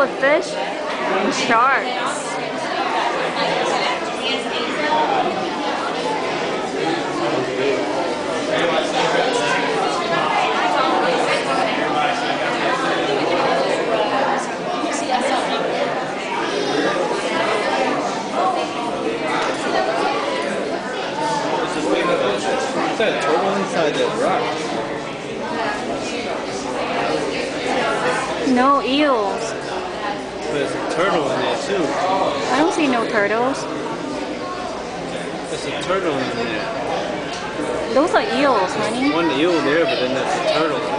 of fish and sharks. That turtle inside rock? No eels. There's a turtle in there too. I don't see no turtles. There's a turtle in there. Those are eels, honey. One eel there, but then there's a turtle.